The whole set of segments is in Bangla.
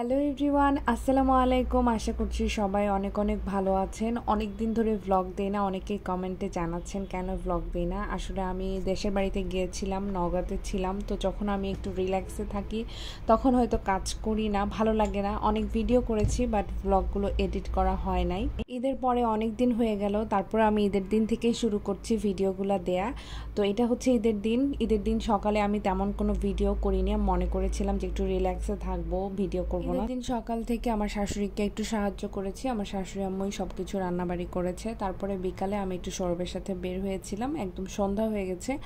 হ্যালো এভরিওয়ান, আসসালামু আলাইকুম। আশা করছি সবাই অনেক অনেক ভালো আছেন। অনেক দিন ধরে ভ্লগ দেই না, অনেকেই কমেন্টে জানাচ্ছেন, কেন ভ্লগ দিই না? আসলে আমি দেশের বাড়িতে গিয়েছিলাম নগাতে ছিলাম, তো যখন আমি একটু রিল্যাক্সে থাকি, তখন হয়তো কাজ করি না, ভালো লাগে না। অনেক ভিডিও করেছি বাট ভ্লগগুলো এডিট করা হয় নাই। ঈদের পরে অনেক দিন হয়ে গেল, তারপর আমি ঈদের দিন থেকেই শুরু করছি ভিডিওগুলো দেয়া। তো এটা হচ্ছে ঈদের দিন। ঈদের দিন সকালে আমি তেমন কোনো ভিডিও করিনি। মনে করেছিলাম যে একটু রিল্যাক্সে থাকব ভিডিও করব। না? দিন সকাল থেকে আমার শাশুড়িকে একটু সাহায্য করেছি। আমার শাশুড়ি আম্মুই সব কিছু রান্নাবাড়ি করেছে। তারপরে বিকালে আমি একটু সৌরভের সাথে বের হয়েছিলাম। একদম সন্ধ্যা হয়ে গেছে।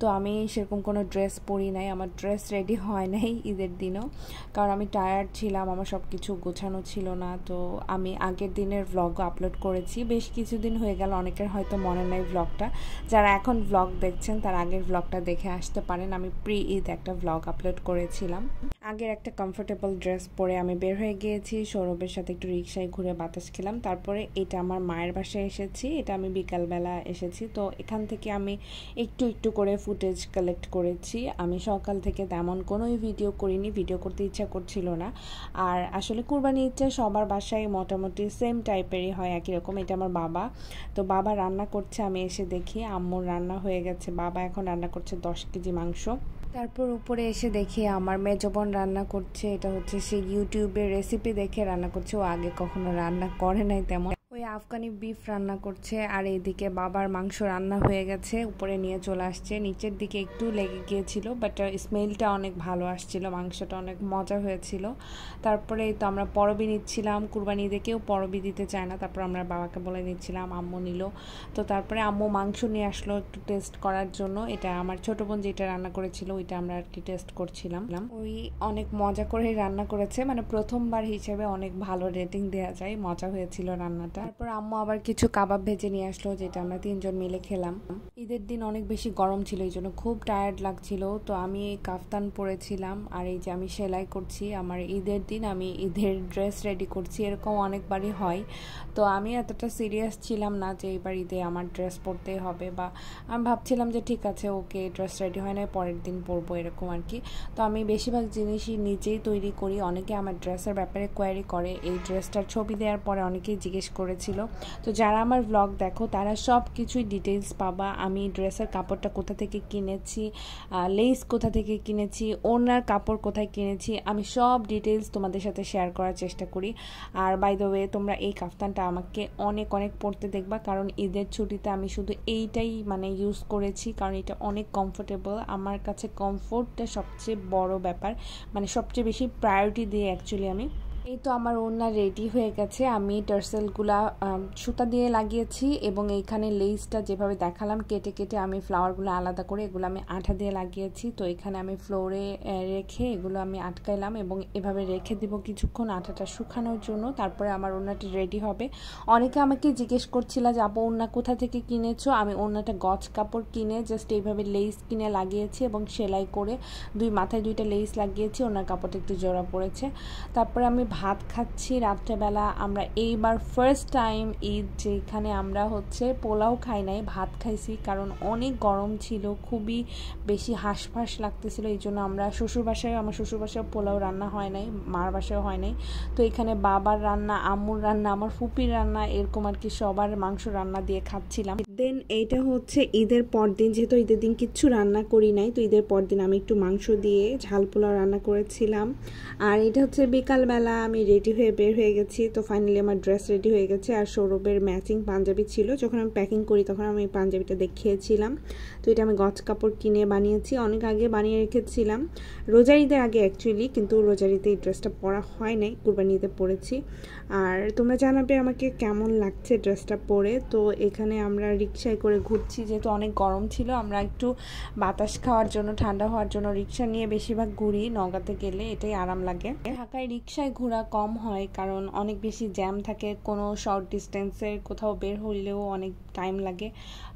তো আমি সেরকম কোনো ড্রেস পরি নাই। আমার ড্রেস রেডি হয় নাই ঈদের দিনও। কারণ আমি টায়ার্ড ছিলাম। আমার সব কিছু গোছানো ছিল না। তো আমি আগের দিনের ভ্লগ আপলোড করেছি। বেশ কিছুদিন হয়ে গেল। অনেকের হয়তো মনে নাই ভ্লগটা যারা এখন ভ্লগ দেখছেন, তার আগের ভ্লগটা দেখে আসতে পারেন। আমি প্রি ঈদ একটা ভ্লগ আপলোড করেছিলাম। আগের একটা কমফোর্টেবল ড্রেস পরে আমি বের হয়ে গিয়েছি, সৌরভের সাথে একটু রিক্সায় ঘুরে বাতাস খেলাম। তারপরে এটা আমার মায়ের বাসায় এসেছি, এটা আমি বিকালবেলা এসেছি। তো এখান থেকে আমি একটু একটু করে ফুটেজ কালেক্ট করেছি। আমি সকাল থেকে তেমন কোনোই ভিডিও করিনি ভিডিও করতে ইচ্ছা করছিল না। আর আসলে কুরবানি ইচ্ছা সবার বাসায় মোটামুটি সেম টাইপেরই হয়, একই রকম। এটা আমার বাবা। তো বাবা রান্না করছে, আমি এসে দেখি, আম্মুর রান্না হয়ে গেছে। বাবা এখন রান্না করছে দশ কেজি মাংস। তারপর উপরে এসে দেখি আমার বোন রান্না করছে, এটা হচ্ছে সে ইউটিউবে রেসিপি দেখে রান্না করছে। ও আগে কখনো রান্না করে নাই তেমন। ওই আফগানি বিফ রান্না করছে, আর এদিকে বাবার মাংস রান্না হয়ে গেছে, উপরে নিয়ে চলে আসছে। নিচের দিকে একটু লেগে গিয়েছিল বাট স্মেলটা অনেক ভালো আসছিল, মাংসটা অনেক মজা হয়েছিল। তারপরে তো আমরা পরবি নিচ্ছিলাম, কুরবানি কেউ পরবি দিতে চায় না, তারপর আমরা বাবাকে বলে নিচ্ছিলাম, আম্মু নিল। তো তারপরে আম্মু মাংস নিয়ে আসলো একটু টেস্ট করার জন্য, এটা আমার ছোট বোন যেটা রান্না করেছিল, ওইটা আমরা আর কি টেস্ট করছিলাম। ওই অনেক মজা করে রান্না করেছে মানে প্রথমবার হিসেবে অনেক ভালো রেটিং দেওয়া যায়, মজা হয়েছিল রান্নাটা। তারপর আম্মু আবার কিছু কাবাব ভেজে নিয়ে আসলো, যেটা আমরা তিনজন মিলে খেলাম। ঈদের দিন অনেক বেশি গরম ছিল, এই জন্য খুব টায়ার্ড লাগছিল। তো আমি কাফতান পরেছিলাম, আর এই যে আমি সেলাই করছি, আমার ঈদের দিন আমি ঈদের ড্রেস রেডি করছি, এরকম অনেকবারই হয়। তো আমি এতটা সিরিয়াস ছিলাম না যে এবার ঈদে আমার ড্রেস পরতেই হবে, বা আমি ভাবছিলাম যে ঠিক আছে, ওকে ড্রেস রেডি হয় না পরের দিন পরবো, এরকম আর কি। তো আমি বেশিরভাগ জিনিসই নিজেই তৈরি করি, অনেকে আমার ড্রেসের ব্যাপারে কোয়ারি করে, এই ড্রেসটার ছবি দেওয়ার পরে অনেকেই জিজ্ঞেস করেছিল। তো যারা আমার ব্লগ দেখো, তারা সব কিছুই ডিটেলস পাবা। আমি ড্রেসের কাপড়টা কোথা থেকে কিনেছি লেস কোথা থেকে কিনেছি, ওনার কাপড় কোথায় কিনেছি, আমি সব ডিটেলস তোমাদের সাথে শেয়ার করার চেষ্টা করি। আর বাই দ্য ওয়ে তোমরা এই কাফতানটা আমাকে অনেক অনেক পরতে দেখবা, কারণ ঈদের ছুটিতে আমি শুধু এইটাই মানে ইউজ করেছি, কারণ এটা অনেক কমফোর্টেবল আমার কাছে কমফোর্টটা সবচেয়ে বড় ব্যাপার মানে সবচেয়ে বেশি প্রায়োরিটি দিয়ে অ্যাকচুয়ালি আমি। এই তো আমার ওড়না রেডি হয়ে গেছে। আমি টার্সেলগুলা সুতা দিয়ে লাগিয়েছি এবং এইখানে লেসটা যেভাবে দেখালাম, কেটে কেটে আমি ফ্লাওয়ারগুলো আলাদা করে এগুলো আমি আঠা দিয়ে লাগিয়েছি। তো এখানে আমি ফ্লোরে রেখে এগুলো আমি আটকাইলাম এবং এভাবে রেখে দিব কিছুক্ষণ আঠাটা শুকানোর জন্য। তারপরে আমার ওড়নাটি রেডি হবে। অনেকে আমাকে জিজ্ঞেস করছিল যে, আপু, ওড়না কোথা থেকে কিনেছো? আমি ওড়নাটা গজ কাপড় কিনে জাস্ট এইভাবে লেস কিনে লাগিয়েছি এবং সেলাই করে দুই মাথায় দুইটা লেস লাগিয়েছি। ওনার কাপড়টা একটু জোড়া পড়েছে। তারপরে আমি ভাত খাচ্ছি রাত্রেবেলা। আমরা এইবার ফার্স্ট টাইম ঈদ যেখানে আমরা হচ্ছে পোলাও খাই নাই, ভাত খাইছি কারণ অনেক গরম ছিল, খুবই বেশি হাঁসফাঁস লাগতেছিল, এই জন্য আমরা শ্বশুর বাসায়, আমার শ্বশুর বাসায় পোলাও রান্না হয় নাই, মার বাসায় হয় নাই। তো এখানে বাবার রান্না, আম্মুর রান্না, আমার ফুপির রান্না, এরকম আর কি সবার মাংস রান্না দিয়ে খাচ্ছিলাম। দেন এইটা হচ্ছে ঈদের পর দিন যেহেতু ঈদের দিন কিচ্ছু রান্না করি নাই, তো ঈদের পর দিন আমি একটু মাংস দিয়ে ঝাল পোলাও রান্না করেছিলাম। আর এটা হচ্ছে বিকালবেলা আমি রেডি হয়ে বের হয়ে গেছি। তো ফাইনালি আমার ড্রেস রেডি হয়ে গেছে। আর সৌরভের ম্যাচিং পাঞ্জাবি ছিল। যখন আমি প্যাকিং করি, তখন আমি পাঞ্জাবিটা দেখিয়েছিলাম। তো এটা আমি গছ কাপড় কিনে বানিয়েছি। অনেক আগে বানিয়ে রেখেছিলাম। রোজার ঈদের আগে অ্যাকচুয়ালি কিন্তু রোজার ঈদে এই ড্রেসটা পরা হয় নাই। কুরবানি ঈদে পরেছি। আর তোমরা জানাবে আমাকে কেমন লাগছে ড্রেসটা পরে। তো এখানে আমরা রিক্সায় করে ঘুরছি। যেহেতু অনেক গরম ছিল, আমরা একটু বাতাস খাওয়ার জন্য, ঠান্ডা হওয়ার জন্য রিক্সা নিয়ে বেশিরভাগ ঘুরি। নগাতে গেলে এটাই আরাম লাগে। ঢাকায় রিক্সায় ঘোরা কম হয়, কারণ অনেক বেশি জ্যাম থাকে। কোনো শর্ট ডিস্টেন্সের কোথাও বের হইলেও অনেক টাইম লাগে।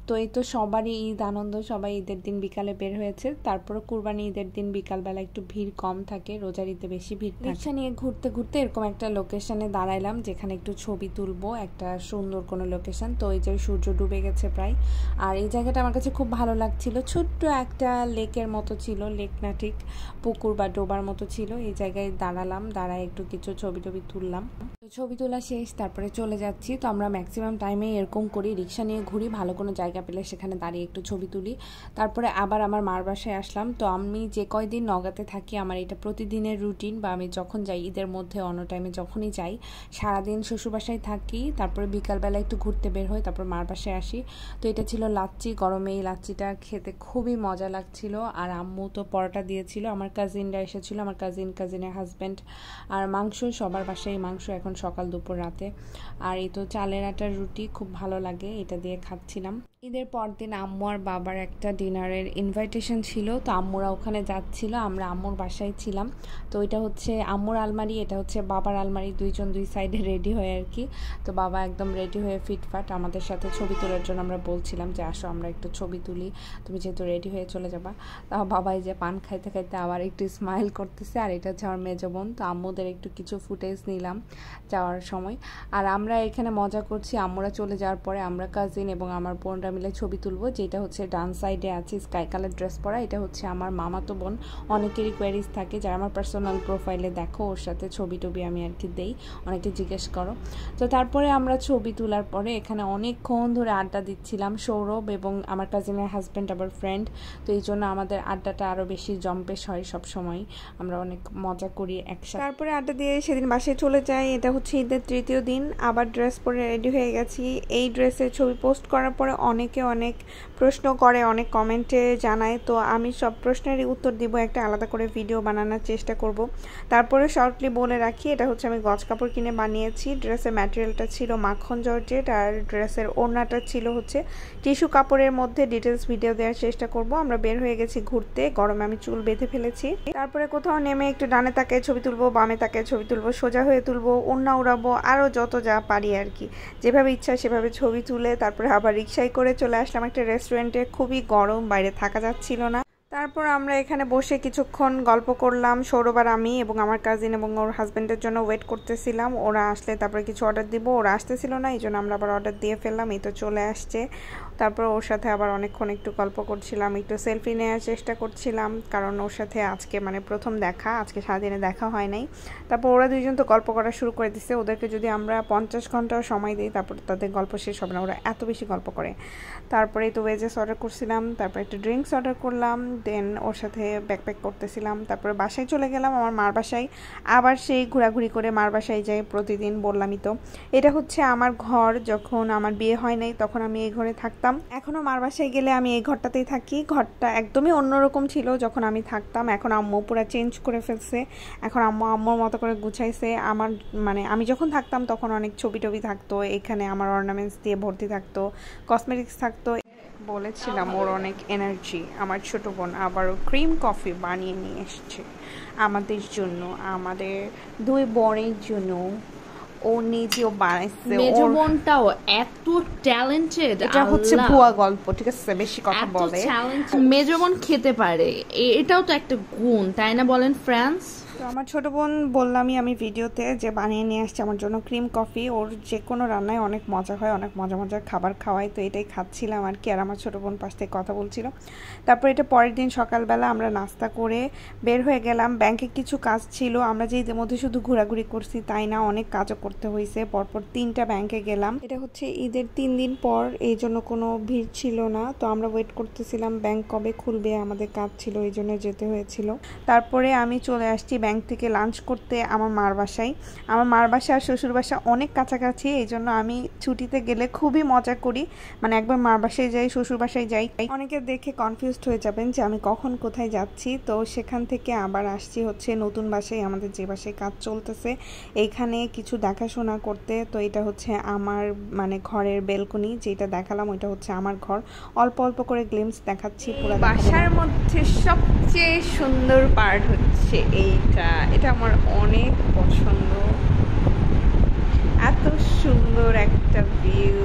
তো এই তো সবারই ঈদ আনন্দ, সবাই ঈদের দিন বিকালে বের হয়েছে। তারপরে কুরবানি ঈদের দিন বিকালবেলা একটু ভিড় কম থাকে, রোজার ঈদে বেশি ভিড় রিক্সা নিয়ে ঘুরতে ঘুরতে এরকম একটা লোকেশনে দাঁড়াইলাম, যেখানে একটু ছবি তুলবো, একটা সুন্দর কোনো লোকেশন তো এই যে সূর্য ডুবে গেছে প্রায়। আর এই জায়গাটা আমার কাছে খুব ভালো লাগছিল। ছোট্ট একটা লেকের মতো ছিল, লেক না ঠিক, পুকুর বা ডোবার মতো ছিল। এই জায়গায় দাঁড়ালাম, দাঁড়ায় একটু কিছু ছবি টবি তুললাম। ছবি তোলা শেষ, তারপরে চলে যাচ্ছি। তো আমরা ম্যাক্সিমাম টাইমে এরকম করি, রিক্সা নিয়ে ঘুরি, ভালো কোনো জায়গা পেলে সেখানে দাঁড়িয়ে একটু ছবি তুলি। তারপরে আবার আমার মার বাসায় আসলাম। তো আমি যে কয়দিন নগাতে থাকি, আমার এটা প্রতিদিনের রুটিন বা আমি যখন যাই, ঈদের মধ্যে অন্য টাইমে যখনই যাই, সারাদিন শ্বশুরবাসায় থাকি, তারপরে বিকালবেলা একটু ঘুরতে বের হই, তারপর মার বাসায় আসি। তো এটা ছিল লাচ্চি গরমে এই লাচ্চিটা খেতে খুবই মজা লাগছিল। আর আম্মু তো পরোটা দিয়েছিল, আমার কাজিনরা এসেছিল, আমার কাজিন কাজিনের হাজব্যান্ড আর মাংস, সবার বাসায় মাংস এখন সকাল দুপুর রাতে। আর এই তো চালের আটার রুটি, খুব ভালো লাগে, এটা দিয়ে খাচ্ছিলাম। ঈদের পর দিন আম্মু আর বাবার একটা ডিনারের ইনভাইটেশন ছিল, তো আম্মুরা ওখানে যাচ্ছিল, আমরা আম্মুর বাসায় ছিলাম। তো এটা হচ্ছে আম্মুর আলমারি, এটা হচ্ছে বাবার আলমারি, দুইজন দুই সাইডে রেডি হয়ে আর কি। তো বাবা একদম রেডি হয়ে ফিটফাট আমাদের সাথে ছবি তোলার জন্য আমরা বলছিলাম যে, আসো, আমরা একটু ছবি তুলি, তুমি যেহেতু রেডি হয়ে চলে যাবা। তা বাবাই যে পান খাইতে খাইতে আবার একটু স্মাইল করতেছে, আর এটা হচ্ছে আমার মেজো বোন। তো আম্মুদের একটু কিছু ফুটেজ নিলাম যাওয়ার সময়। আর আমরা এখানে মজা করছি, আম্মুরা চলে যাওয়ার পরে আমরা কাজিন এবং আমার বোনরা মিলে ছবি তুলবো, যেটা হচ্ছে ডান সাইডে আছে স্কাই কালার ড্রেস পরা, এটা হচ্ছে আমার মামাতো বোন। অনেকেরই কোয়ারিজ থাকে, যারা আমার পার্সোনাল প্রোফাইলে দেখো, ওর সাথে ছবি টবি আমি আর কি দেই, অনেকে জিজ্ঞেস করো। তো তারপরে আমরা ছবি তোলার পরে এখানে অনেকক্ষণ ধরে আড্ডা দিচ্ছিলাম সৌরভ এবং আমার কাজিনের হাজব্যান্ড আবার ফ্রেন্ড তো এই জন্য আমাদের আড্ডাটা আরও বেশি জম্পেশ হয় সব সময় আমরা অনেক মজা করি একসাথে। তারপরে আড্ডা দিয়ে সেদিন বাসায় চলে যাই, এটা হচ্ছে ঈদের তৃতীয় দিন, আবার ড্রেস পরে রেডি হয়ে গেছি। এই ড্রেসের ছবি পোস্ট করার পরে অনেকে অনেক প্রশ্ন করে, অনেক কমেন্টে জানায়। তো আমি সব প্রশ্নেরই উত্তর দিব, একটা আলাদা করে ভিডিও বানানোর চেষ্টা করব। তারপরে শর্টলি বলে রাখি, এটা হচ্ছে আমি গজ কাপড় কিনে বানিয়েছি। ড্রেসের ম্যাটেরিয়ালটা ছিল মাখন জর্জেট, আর ড্রেসের ওড়নাটা ছিল হচ্ছে টিস্যু কাপড়ের মধ্যে। ডিটেলস ভিডিও দেওয়ার চেষ্টা করব। আমরা বের হয়ে গেছি ঘুরতে, গরমে আমি চুল বেঁধে ফেলেছি। তারপরে কোথাও নেমে একটু ডানে তাকে ছবি তুলবো, বামে তাকে ছবি তুলবো, সোজা হয়ে তুলবো, ওড়না উড়াবো আরও যত যা পারি আর কি। যেভাবে ইচ্ছা সেভাবে ছবি তুলে, তারপরে আবার রিক্সায় করে চলে আসলাম একটা রেস্টুরেন্টে খুবই গরম, বাইরে থাকা যাচ্ছিল না। তারপর আমরা এখানে বসে কিছুক্ষণ গল্প করলাম, সৌরভ আর আমি এবং আমার কাজিন এবং ওর হাজব্যান্ডের জন্য ওয়েট করতেছিলাম। ওরা আসলে তারপরে কিছু অর্ডার দিব, ওরা আসতেছিল না এই জন্য আমরা আবার অর্ডার দিয়ে ফেললাম, এই তো চলে আসছে। তারপর ওর সাথে আবার অনেকক্ষণ একটু গল্প করছিলাম, একটু সেলফি নেওয়ার চেষ্টা করছিলাম, কারণ ওর সাথে আজকে মানে প্রথম দেখা, আজকে সারাদিনে দেখা হয় নাই। তারপর ওরা দুইজন তো গল্প করা শুরু করে দিছে, ওদেরকে যদি আমরা পঞ্চাশ ঘণ্টা সময় দিই, তারপর তাদের গল্প শেষ হবে না, ওরা এত বেশি গল্প করে। তারপরে তো ওয়েজেস অর্ডার করছিলাম, তারপর একটু ড্রিঙ্কস অর্ডার করলাম দেন ওর সাথে ব্যাকপ্যাক করতেছিলাম, তারপরে বাসায় চলে গেলাম আমার মার বাসায়। আবার সেই ঘোরাঘুরি করে মার বাসায় যাই প্রতিদিন বললামই তো। এটা হচ্ছে আমার ঘর, যখন আমার বিয়ে হয় নাই, তখন আমি এই ঘরে থাকতাম। এখনও মার বাসায় গেলে আমি এই ঘরটাতেই থাকি। ঘরটা একদমই অন্যরকম ছিল যখন আমি থাকতাম। এখন আম্মু পুরো চেঞ্জ করে ফেলছে। এখন আম্মু আম্মুর মতো করে গুছাইছে। আমার মানে আমি যখন থাকতাম তখন অনেক ছবি টবি থাকতো। এখানে আমার অর্নামেন্টস দিয়ে ভর্তি থাকতো। কসমেটিক্স থাকতো। বলেছিলাম ওর অনেক এনার্জি আমার ছোট বোন আবারও ক্রিম কফি বানিয়ে নিয়ে এসছে। আমাদের জন্য, আমাদের দুই বোনের জন্য ও নিজেও বানাইছে মেজো বোনটাও এত ট্যালেন্টেড এটা হচ্ছে ভুয়া গল্প ঠিক আছে? বেশি কথা বলে। মেজো বোন খেতে পারে এটাও তো একটা গুণ তাই না বলেন ফ্রান্স? তো আমার ছোট বোন বললামই আমি ভিডিওতে যে বানিয়ে নিয়ে আসছে আমার জন্য ক্রিম কফি। ওর যে কোনো রান্নায় অনেক মজা হয়, অনেক মজা মজার খাবার খাওয়াই তো এটাই খাচ্ছিলাম আর কি। আর আমার ছোট বোন পাশ থেকে কথা বলছিল। তারপর এটা পরের দিন সকালবেলা আমরা নাস্তা করে বের হয়ে গেলাম। ব্যাংকে কিছু কাজ ছিল। আমরা যে ঈদের মধ্যে শুধু ঘোরাঘুরি করছি তাই না, অনেক কাজও করতে হয়েছে। পরপর তিনটা ব্যাংকে গেলাম। এটা হচ্ছে ঈদের তিন দিন পর, এই জন্য কোনো ভিড় ছিল না। তো আমরা ওয়েট করতেছিলাম ব্যাংক কবে খুলবে, আমাদের কাজ ছিল, এই জন্য যেতে হয়েছিল। তারপরে আমি চলে আসছি ব্যাংক থেকে লাঞ্চ করতে আমার মার বাসায়। আমার মার বাসা আর শ্বশুর বাসা অনেক কাছাকাছি, এই জন্য আমি ছুটিতে গেলে খুবই মজা করি। মানে একবার মার বাসায় যাই, শ্বশুর বাসায় যাই। অনেকে দেখে কনফিউজড হয়ে যাবেন যে আমি কখন কোথায় যাচ্ছি। তো সেখান থেকে আবার আসছি হচ্ছে নতুন বাসায়, আমাদের যে বাসায় কাজ চলতেছে, এইখানে কিছু দেখাশোনা করতে। তো এটা হচ্ছে আমার মানে ঘরের বেলকনি যেটা দেখালাম ওইটা হচ্ছে আমার ঘর। অল্প অল্প করে গ্লিমস দেখাচ্ছি পুরো বাসার মধ্যে সবচেয়ে সুন্দর পার্ট হচ্ছে এইটা। এটা এটা আমার অনেক পছন্দ। এত সুন্দর একটা ভিউ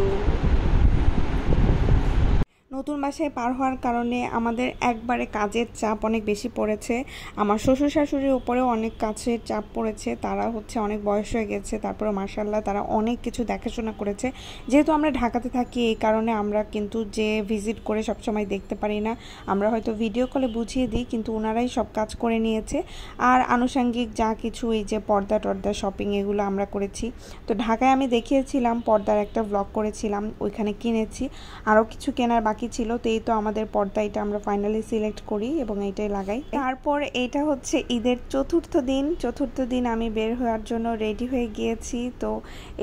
নতুন বাসায় পার হওয়ার কারণে আমাদের একবারে কাজের চাপ অনেক বেশি পড়েছে। আমার শ্বশুর শাশুড়ির উপরেও অনেক কাছের চাপ পড়েছে। তারা হচ্ছে অনেক বয়স হয়ে গেছে। তারপরে মার্শাল্লাহ তারা অনেক কিছু দেখাশোনা করেছে। যেহেতু আমরা ঢাকাতে থাকি, এই কারণে আমরা কিন্তু যে ভিজিট করে সবসময় দেখতে পারি না। আমরা হয়তো ভিডিও কলে বুঝিয়ে দিই, কিন্তু ওনারাই সব কাজ করে নিয়েছে। আর আনুষঙ্গিক যা কিছু, এই যে পর্দা টর্দা শপিং এগুলো আমরা করেছি। তো ঢাকায় আমি দেখিয়েছিলাম, পর্দার একটা ব্লগ করেছিলাম, ওইখানে কিনেছি। আরও কিছু কেনার বাকি ছিল, তো এই তো আমাদের পর্দা, এটা আমরা ফাইনালি সিলেক্ট করি এবং এইটাই লাগাই। তারপর এটা হচ্ছে ঈদের চতুর্থ দিন। চতুর্থ দিন আমি বের হওয়ার জন্য রেডি হয়ে গিয়েছি, তো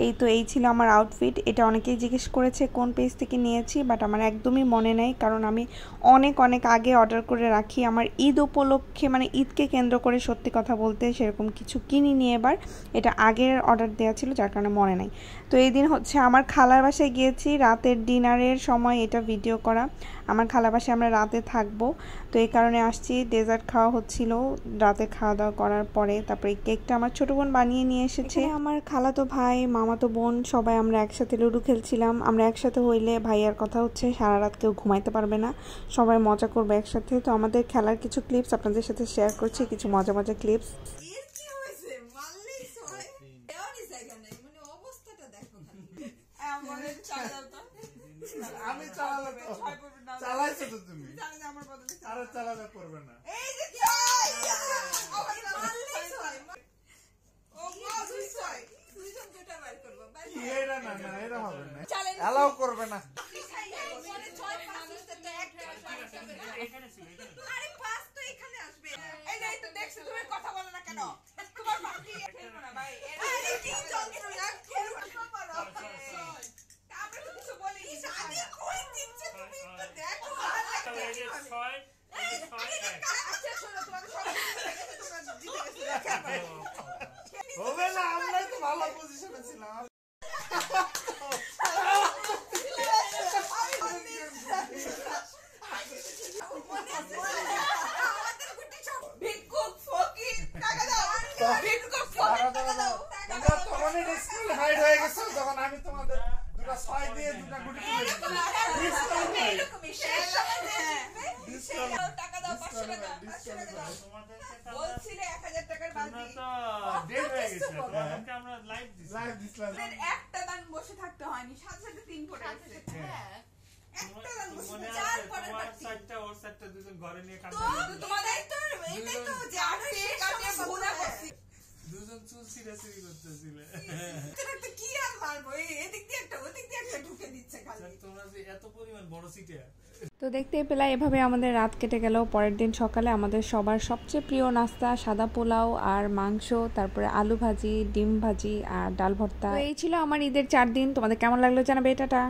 এই তো এই ছিল আমার আউটফিট এটা অনেকেই জিজ্ঞেস করেছে কোন পেজ থেকে নিয়েছি বাট আমার একদমই মনে নেই, কারণ আমি অনেক অনেক আগে অর্ডার করে রাখি। আমার ঈদ উপলক্ষে মানে ঈদকে কেন্দ্র করে সত্যি কথা বলতে সেরকম কিছু কিনিনি এবার। এটা আগের অর্ডার দেওয়া ছিল, যার কারণে মনে নাই। তো এই দিন হচ্ছে আমার খালার বাসায় গিয়েছি। রাতের ডিনারের সময় এটা ভিডিও করা আমার খালা বাসায় আমরা রাতে থাকব। তো এই কারণে আসছি। ডেজার্ট খাওয়া হচ্ছিল। রাতে খাওয়া দাওয়া করার পরে তারপরে কেকটা আমার ছোট বোন বানিয়ে নিয়ে এসেছে। আমার খালাতো ভাই মামাতো বোন সবাই আমরা একসাথে লুডু খেলছিলাম। আমরা একসাথে হইলে ভাইয়ার কথা হচ্ছে সারা রাত কেউ ঘুমাইতে পারবে না। সবাই মজা করবে একসাথে। তো আমাদের খেলার কিছু ক্লিপস আপনাদের সাথে শেয়ার করছি কিছু মজা মজা ক্লিপস মানে অবস্থাটা দেখো খালি আমাদের চালাও তো আমি চালালে চালাইছো তো তুমি আমার চালালে করবে না এই যে ছয় আমার মারলেই ছয় ও মা দুই ছয় দুইজন দুটা বাইর করব না আরে এখানে আসবে এই এই তো দেখছ তুমি কথা বলো না কেন তোমার বাকি খেলব না ভাই আরে কি যন্ত্রণা খেলব না পারো আমরা তো কিছু বলি আগে কই দিচ্ছে তুমি একটু দেখো এই, আরে এটা কারা- আচ্ছা, শোনো, তোমাদের সব জিতে গেছে, তোমরা জিতে গেছো, দেখে পারো। হবে না আমরাই তো ভালো পজিশনে ছিলাম আমাদের গুটি সব ভিক্ষুক, ফকির, টাকা দাও। টাকা দাও, টাকা তোমরা দাও। তখনই স্কুল হাইড হয়ে গেছো যখন আমি তোমাদের হয়ে একটা দান বসে থাকতে হয়নি সাথে সাথে তিন পড়ে গেছে। একটা দান বসে চার পরের বাড়তি। ঘরে নিয়ে তো তোমাদের তো এটাই তো যে আমরা শেষ কাটিয়ে ভুনা করছি দুজন চুল করতেছিলে। তো কি আর মারবো? এদিক দিয়ে একটা ওদিক দিয়ে একটা ঢুকে দিচ্ছে খালি। তোমরা যে এত পরিমাণ বড় সিটে তো দেখতেই পেলাম এভাবে আমাদের রাত কেটে গেল। পরের দিন সকালে আমাদের সবার সবচেয়ে প্রিয় নাস্তা সাদা পোলাও আর মাংস তারপরে আলু ভাজি ডিম ভাজি আর ডাল ভর্তা। এই ছিল আমার ঈদের চার দিন। তোমাদের কেমন লাগল জানাবে এটাটা